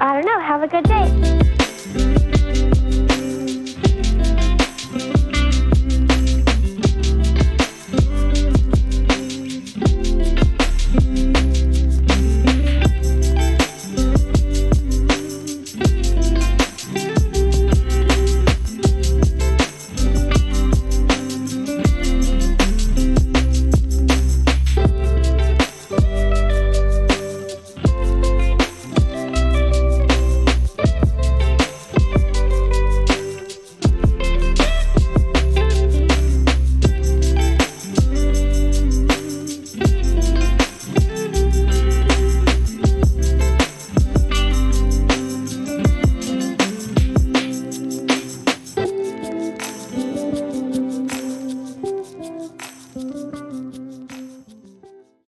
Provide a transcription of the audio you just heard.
I don't know. Have a good day.